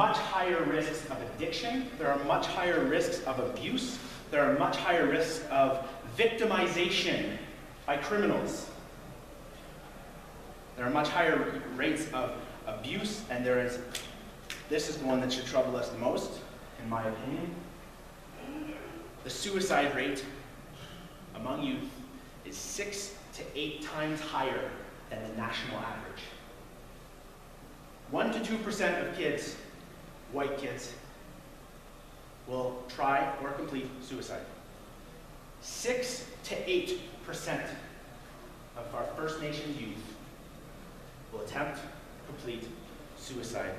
much higher risks of addiction, there are much higher risks of abuse, there are much higher risks of victimization by criminals. There are much higher rates of abuse, and there is, this is the one that should trouble us the most, in my opinion. The suicide rate among youth is six to eight times higher than the national average. 1 to 2% of kids, white kids, will try or complete suicide. 6 to 8% of our First Nations youth will attempt complete suicide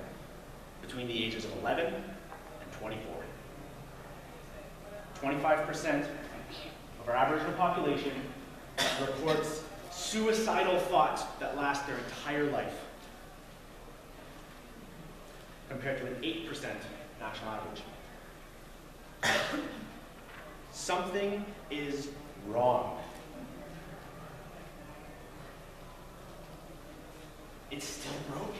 between the ages of 11 and 24. 25% of our Aboriginal population reports suicidal thoughts that last their entire life, compared to an 8% national average. Something is wrong. It's still broken.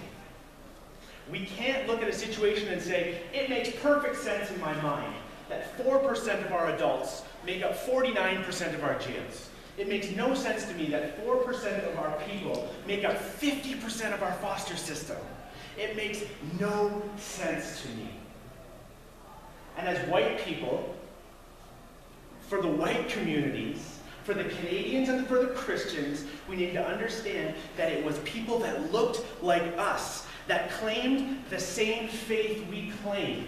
We can't look at a situation and say, it makes perfect sense in my mind that 4% of our adults make up 49% of our jails. It makes no sense to me that 4% of our people make up 50% of our foster system. It makes no sense to me. And as white people, for the white communities, for the Canadians and for the Christians, we need to understand that it was people that looked like us, that claimed the same faith we claim,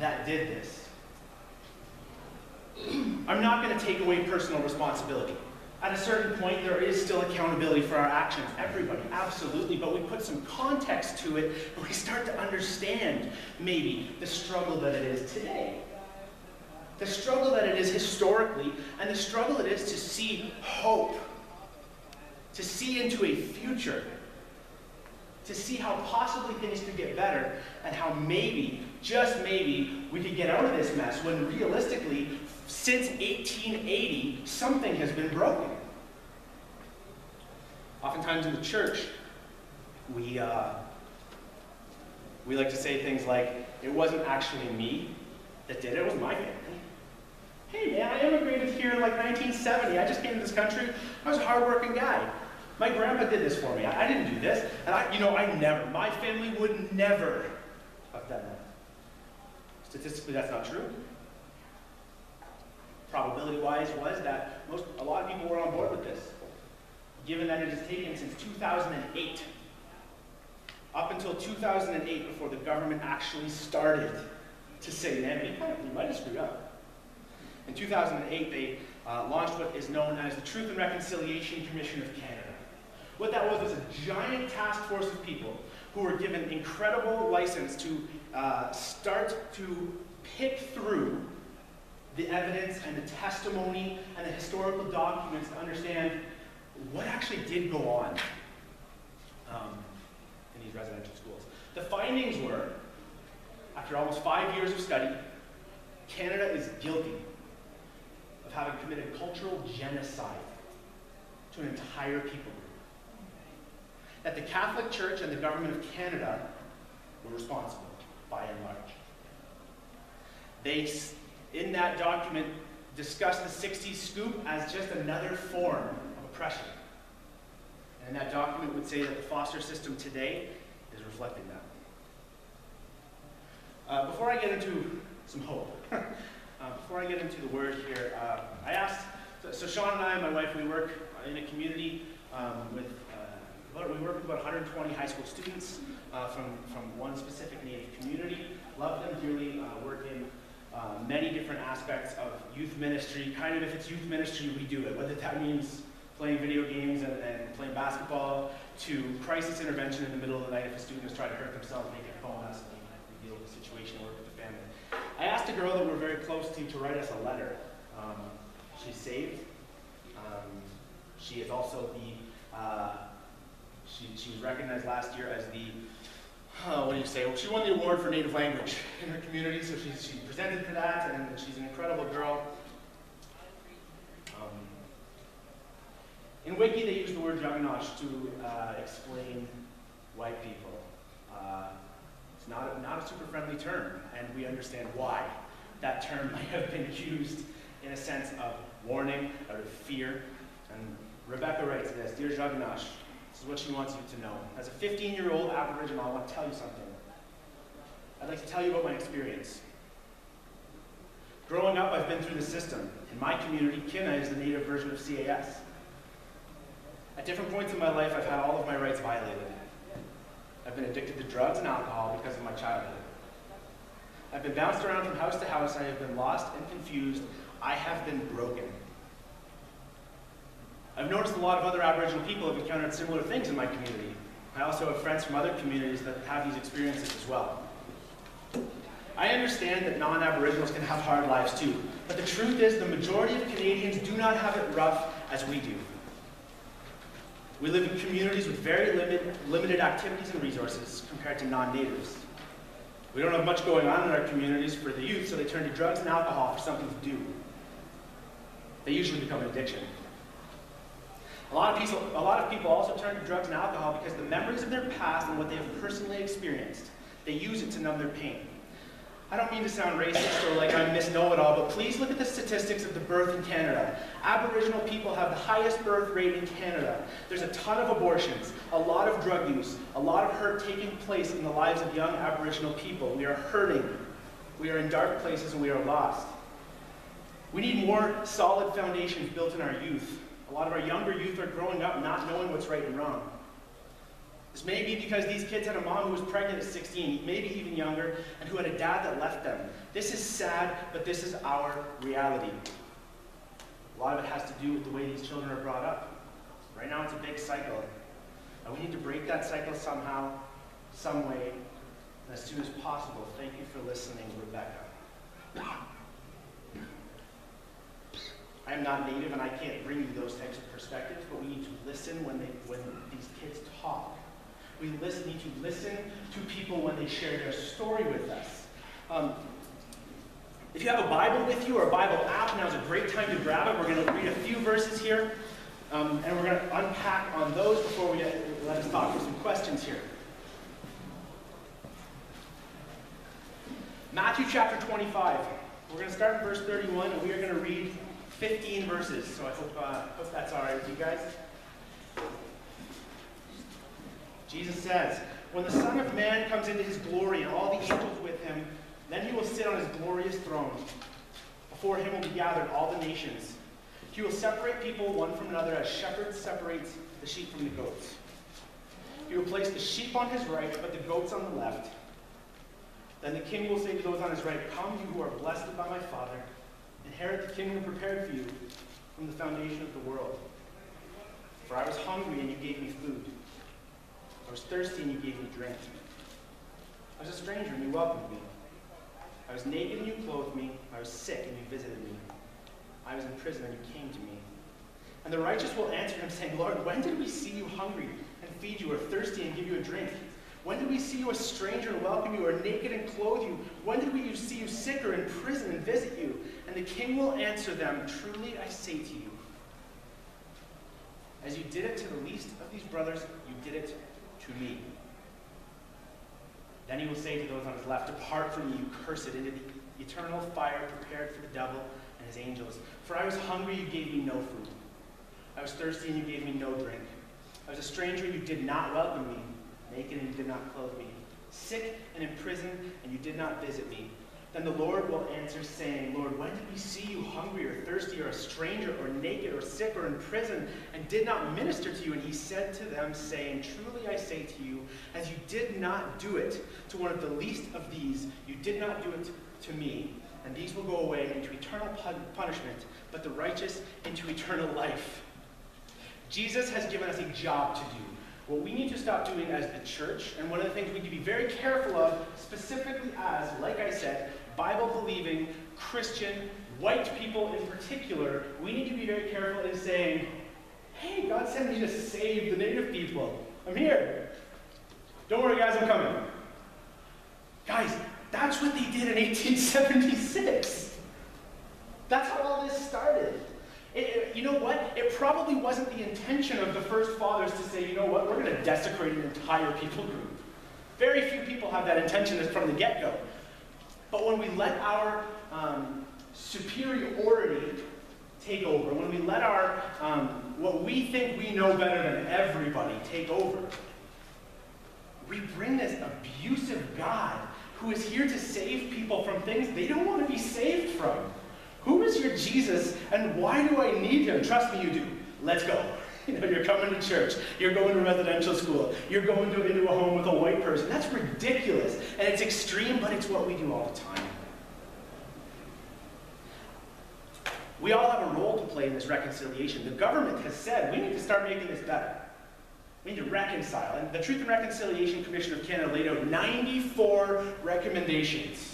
that did this. I'm not going to take away personal responsibility. At a certain point, there is still accountability for our actions. Everybody, absolutely. But we put some context to it, and we start to understand, maybe, the struggle that it is today. The struggle that it is historically, and the struggle it is to see hope, to see into a future, to see how possibly things could get better, and how maybe, just maybe, we could get out of this mess when realistically, since 1880, something has been broken. Oftentimes in the church, we, uh, we like to say things like, it wasn't actually me that did it, it was my family. Hey man, I immigrated here in like 1970. I just came to this country. I was a hardworking guy. My grandpa did this for me. I, I didn't do this. And I, you know, I never, my family would never have done that. Statistically, that's not true probability-wise was that most, a lot of people were on board with this, given that it has taken since 2008, up until 2008, before the government actually started to say, man, we, of, we might have screwed up. In 2008, they uh, launched what is known as the Truth and Reconciliation Commission of Canada. What that was was a giant task force of people who were given incredible license to uh, start to pick through the evidence and the testimony and the historical documents to understand what actually did go on um, in these residential schools. The findings were, after almost five years of study, Canada is guilty of having committed cultural genocide to an entire people group. That the Catholic Church and the government of Canada were responsible, by and large. They in that document discussed the 60s scoop as just another form oppression. And that document would say that the foster system today is reflecting that. Uh, before I get into some hope, uh, before I get into the word here, uh, I asked, so, so, Sean and I, my wife, we work in a community um, with, uh, we work with about 120 high school students uh, from, from one specific Native community. Love them dearly, uh, work in many different aspects of youth ministry. Kind of if it's youth ministry, we do it. Whether that means playing video games and, and, playing basketball, to crisis intervention in the middle of the night if a student is trying to hurt themselves, they can phone us and deal with the situation, work with the family. I asked a girl that we're very close to to write us a letter. Um, she's saved. Um, she is also the, uh, she, she was recognized last year as the uh, what do you say? Well, she won the award for native language in her community, so she, she presented for that, and she's an incredible girl. In Wiki, they use the word Jaganash to uh, explain white people. Uh, It's not a, not a super friendly term, and we understand why that term might have been used in a sense of warning, out of fear. And Rebecca writes this Dear Jagnash, this is what she wants you to know. As a 15 year old Aboriginal, I want to tell you something. I'd like to tell you about my experience. Growing up, I've been through the system. In my community, Kina is the native version of CAS. At different points in my life, I've had all of my rights violated. I've been addicted to drugs and alcohol because of my childhood. I've been bounced around from house to house. I have been lost and confused. I have been broken. I've noticed a lot of other Aboriginal people have encountered similar things in my community. I also have friends from other communities that have these experiences as well. I understand that non-Aboriginals can have hard lives too, but the truth is the majority of Canadians do not have it rough as we do. We live in communities with very limit, limited activities and resources compared to non-natives. We don't have much going on in our communities for the youth, so they turn to drugs and alcohol for something to do. They usually become an addiction. A lot, of people, a lot of people also turn to drugs and alcohol because the memories of their past and what they have personally experienced, they use it to numb their pain. I don't mean to sound racist or like I'm Miss Know-It-All, but please look at the statistics of the birth in Canada. Aboriginal people have the highest birth rate in Canada. There's a ton of abortions, a lot of drug use, a lot of hurt taking place in the lives of young Aboriginal people. We are hurting. We are in dark places and we are lost. We need more solid foundations built in our youth. A lot of our younger youth are growing up not knowing what's right and wrong. This may be because these kids had a mom who was pregnant at 16, maybe even younger, and who had a dad that left them. This is sad, but this is our reality. A lot of it has to do with the way these children are brought up. Right now, it's a big cycle. And we need to break that cycle somehow, some way, as soon as possible. Thank you for listening, Rebecca. I am not native and I can't bring you those types of perspectives, but we need to listen when, they, when these kids talk. We listen, need to listen to people when they share their story with us. Um, if you have a Bible with you or a Bible app, now is a great time to grab it. We're going to read a few verses here, um, and we're going to unpack on those before we get, let us talk through some questions here. Matthew chapter 25. We're going to start in verse 31, and we are going to read 15 verses. So I hope, uh, hope that's all right with you guys. Jesus says, When the Son of Man comes into his glory and all the angels with him, then he will sit on his glorious throne. Before him will be gathered all the nations. He will separate people one from another as shepherds separates the sheep from the goats. He will place the sheep on his right, but the goats on the left. Then the king will say to those on his right, Come, you who are blessed by my Father, inherit the kingdom prepared for you from the foundation of the world. For I was hungry, and you gave me food. I was thirsty and you gave me drink. I was a stranger and you welcomed me. I was naked and you clothed me. I was sick and you visited me. I was in prison and you came to me. And the righteous will answer him, saying, Lord, when did we see you hungry and feed you, or thirsty and give you a drink? When did we see you a stranger and welcome you, or naked and clothe you? When did we see you sick or in prison and visit you? And the king will answer them, Truly I say to you, as you did it to the least of these brothers, you did it to me. Then he will say to those on his left, Depart from me, you cursed, into the eternal fire prepared for the devil and his angels. For I was hungry, you gave me no food. I was thirsty, and you gave me no drink. I was a stranger, and you did not welcome me. Naked, and you did not clothe me. Sick and in prison, and you did not visit me. Then the Lord will answer, saying, Lord, when did we see you hungry or thirsty or a stranger or naked or sick or in prison and did not minister to you? And he said to them, saying, Truly I say to you, as you did not do it to one of the least of these, you did not do it to me. And these will go away into eternal punishment, but the righteous into eternal life. Jesus has given us a job to do. What we need to stop doing as the church, and one of the things we need to be very careful of, specifically as, like I said, Bible believing, Christian, white people in particular, we need to be very careful in saying, hey, God sent me to save the native people. I'm here. Don't worry, guys, I'm coming. Guys, that's what they did in 1876. That's how all this started. It, you know what? It probably wasn't the intention of the first fathers to say, you know what, we're going to desecrate an entire people group. Very few people have that intention from the get-go. But when we let our um, superiority take over, when we let our um, what we think we know better than everybody take over, we bring this abusive God who is here to save people from things they don't want to be saved from. Who is your Jesus and why do I need him? Trust me, you do. Let's go. You know, you're coming to church, you're going to residential school, you're going to, into a home with a white person. That's ridiculous. And it's extreme, but it's what we do all the time. We all have a role to play in this reconciliation. The government has said we need to start making this better. We need to reconcile. And the Truth and Reconciliation Commission of Canada laid out 94 recommendations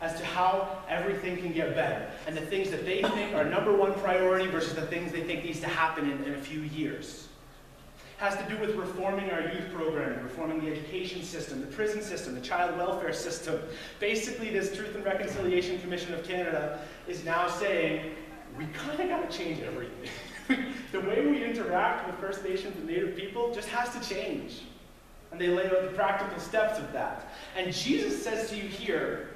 as to how everything can get better and the things that they think are number one priority versus the things they think needs to happen in, in a few years. It has to do with reforming our youth programming, reforming the education system, the prison system, the child welfare system. Basically, this Truth and Reconciliation Commission of Canada is now saying we kind of got to change everything. the way we interact with First Nations and Native people just has to change. And they lay out the practical steps of that. And Jesus says to you here,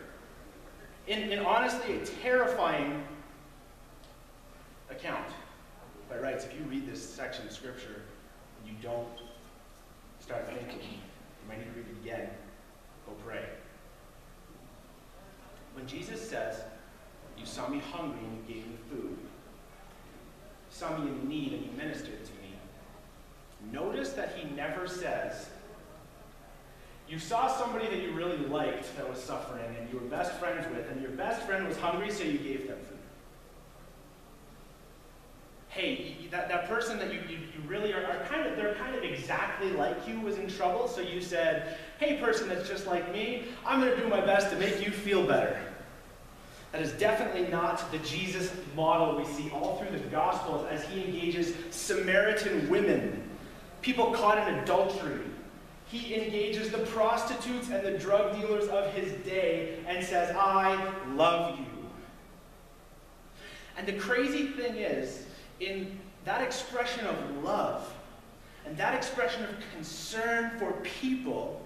in, in honestly a terrifying account, by rights, if you read this section of Scripture and you don't start thinking, you might need to read it again, go pray. When Jesus says, You saw me hungry and you gave me food, saw me in need and you ministered to me. Notice that he never says, you saw somebody that you really liked that was suffering and you were best friends with, and your best friend was hungry, so you gave them food. Hey, that, that person that you, you, you really are, are kind of, they're kind of exactly like you was in trouble, so you said, hey, person that's just like me, I'm going to do my best to make you feel better. That is definitely not the Jesus model we see all through the Gospels as he engages Samaritan women, people caught in adultery. He engages the prostitutes and the drug dealers of his day and says, I love you. And the crazy thing is, in that expression of love and that expression of concern for people,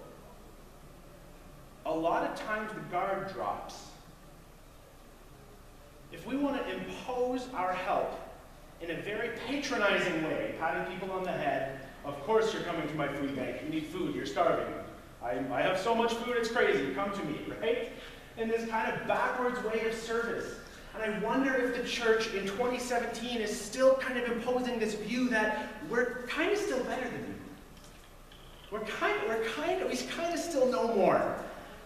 a lot of times the guard drops if we want to impose our help in a very patronizing way, patting people on the head, of course you're coming to my food bank. You need food, you're starving. I, I have so much food, it's crazy. Come to me, right? In this kind of backwards way of service. And I wonder if the church in 2017 is still kind of imposing this view that we're kind of still better than you. We're kind, we're kind of, we kind of still know more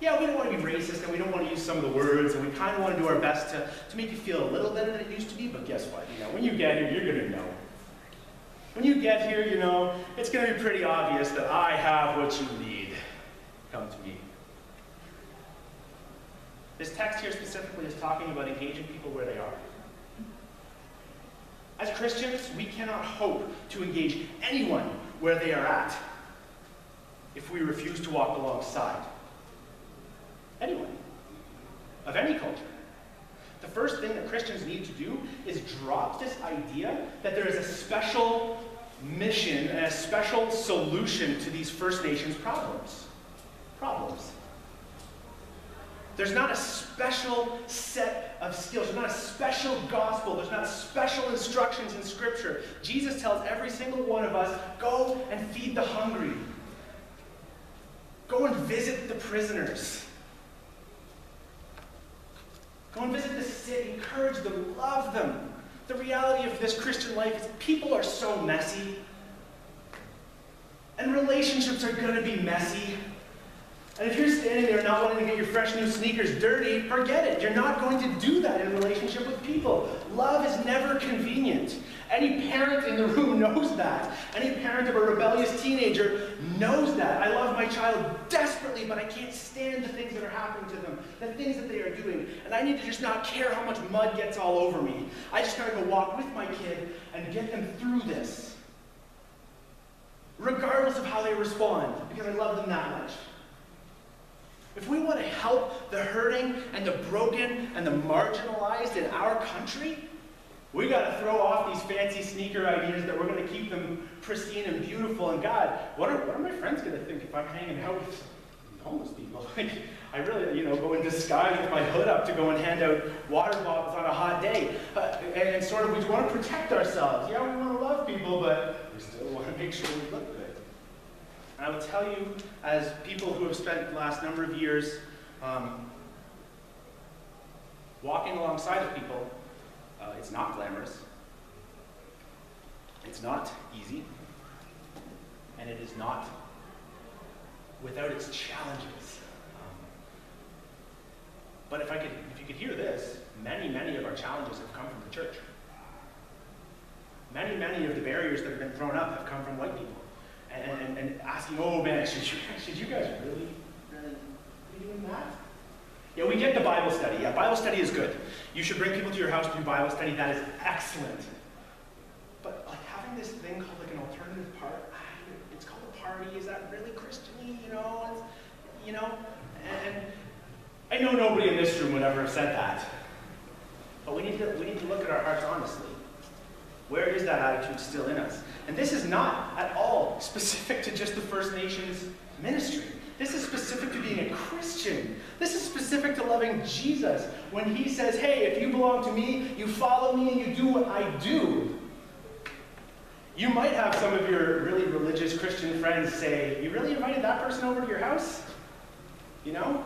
yeah, we don't want to be racist and we don't want to use some of the words and we kind of want to do our best to, to make you feel a little better than it used to be, but guess what? You know, when you get here, you're going to know. When you get here, you know, it's going to be pretty obvious that I have what you need. Come to me. This text here specifically is talking about engaging people where they are. As Christians, we cannot hope to engage anyone where they are at if we refuse to walk alongside anyone, of any culture. First thing that Christians need to do is drop this idea that there is a special mission and a special solution to these First Nations problems. Problems. There's not a special set of skills. There's not a special gospel. There's not special instructions in Scripture. Jesus tells every single one of us go and feed the hungry, go and visit the prisoners. Go and visit the encourage them, love them. The reality of this Christian life is people are so messy. And relationships are going to be messy. And if you're standing there not wanting to get your fresh new sneakers dirty, forget it. You're not going to do that in a relationship with people. Love is never convenient. Any parent in the room knows that. Any parent of a rebellious teenager knows that. I love my child desperately, but I can't stand the things that are happening to them, the things that they are doing. And I need to just not care how much mud gets all over me. I just gotta go walk with my kid and get them through this. Regardless of how they respond, because I love them that much. If we want to help the hurting and the broken and the marginalized in our country, we got to throw off these fancy sneaker ideas that we're going to keep them pristine and beautiful. And God, what are, what are my friends going to think if I'm hanging out with homeless people. Like, I really, you know, go in disguise with my hood up to go and hand out water bottles on a hot day. Uh, and, and sort of, we want to protect ourselves. Yeah, we want to love people, but we still want to make sure we look good. And I will tell you, as people who have spent the last number of years um, walking alongside of people, uh, it's not glamorous. It's not easy. And it is not without its challenges. Um, but if I could, if you could hear this, many, many of our challenges have come from the church. Many, many of the barriers that have been thrown up have come from white people. And, and, and asking, oh man, should you, should you guys really, really be doing that? Yeah, we get the Bible study. Yeah, Bible study is good. You should bring people to your house to do Bible study. That is excellent. But like having this thing called like an alternative part, it's called a party. Is that really Christiany? You know, it's, you know. And I know nobody in this room would ever have said that. But we need to we need to look at our hearts honestly. Where is that attitude still in us? And this is not at all specific to just the First Nations ministry. This is specific to being a Christian. This is specific to loving Jesus. When he says, hey, if you belong to me, you follow me and you do what I do. You might have some of your really religious Christian friends say, you really invited that person over to your house? You know?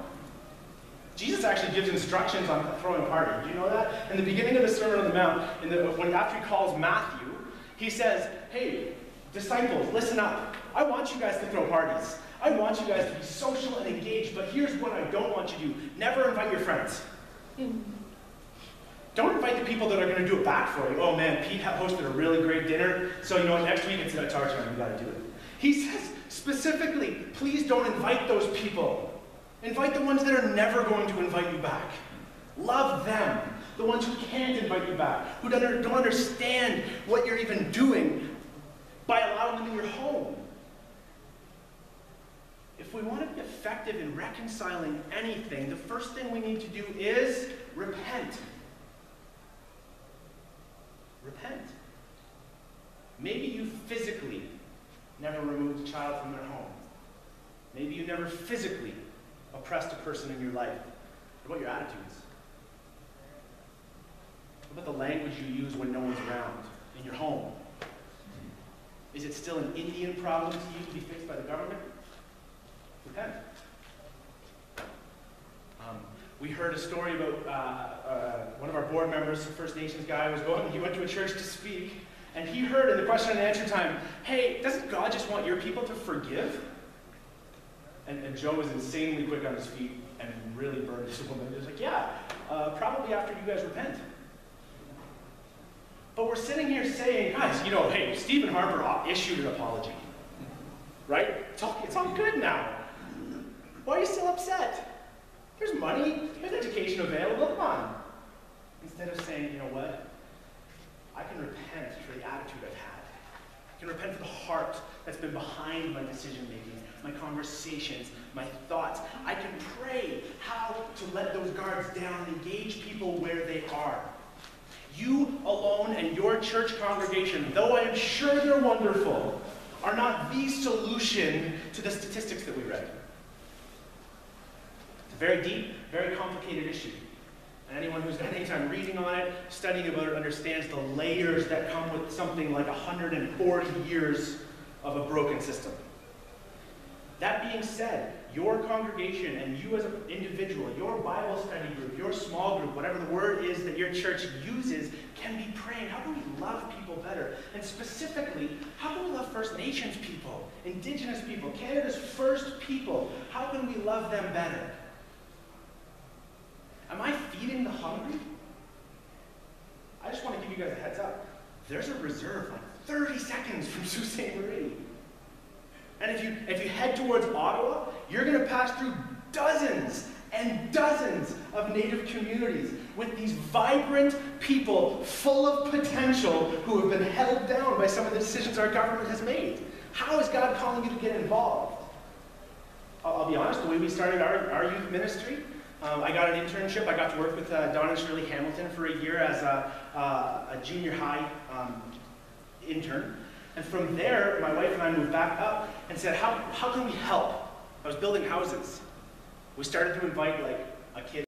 Jesus actually gives instructions on throwing party. Do you know that? In the beginning of the Sermon on the Mount, in the, when after he calls Matthew, he says, hey, disciples, listen up. I want you guys to throw parties. I want you guys to be social and engaged, but here's what I don't want you to do. Never invite your friends. Hmm. Don't invite the people that are going to do it back for you. Oh man, Pete hosted a really great dinner, so you know what, next week it's, it's our turn, you got to do it. He says specifically, please don't invite those people. Invite the ones that are never going to invite you back. Love them. The ones who can't invite you back, who don't understand what you're even doing by allowing them in your home. If we want to be effective in reconciling anything, the first thing we need to do is repent. Repent. Maybe you physically never removed a child from their home. Maybe you never physically oppressed a person in your life. What about your attitudes? What about the language you use when no one's around in your home? Is it still an Indian problem to you to be fixed by the government? Repent. Um, we heard a story about uh, uh, one of our board members, a First Nations guy, was going, he went to a church to speak, and he heard in the question and answer time, hey, doesn't God just want your people to forgive? And, and Joe was insanely quick on his feet and really burned this woman. He was like, yeah, uh, probably after you guys repent. But we're sitting here saying, guys, you know, hey, Stephen Harper issued an apology. Right? It's all, it's all good now. Why are you still upset? There's money, there's education available, come on. Instead of saying, you know what? I can repent for the attitude I've had. I can repent for the heart that's been behind my decision making, my conversations, my thoughts. I can pray how to let those guards down and engage people where they are. You alone and your church congregation, though I am sure they're wonderful, are not the solution to the statistics that we read very deep, very complicated issue. And anyone who's got any time reading on it, studying about it, understands the layers that come with something like 140 years of a broken system. That being said, your congregation and you as an individual, your Bible study group, your small group, whatever the word is that your church uses, can be praying, how can we love people better? And specifically, how can we love First Nations people, Indigenous people, Canada's first people? How can we love them better? Am I feeding the hungry? I just want to give you guys a heads up. There's a reserve like 30 seconds from Sault Ste. Marie. And if you, if you head towards Ottawa, you're going to pass through dozens and dozens of Native communities with these vibrant people full of potential who have been held down by some of the decisions our government has made. How is God calling you to get involved? I'll, I'll be honest, the way we started our, our youth ministry, um, I got an internship. I got to work with uh, Shirley Hamilton for a year as a, uh, a junior high um, intern. And from there, my wife and I moved back up and said, how, how can we help? I was building houses. We started to invite like a kid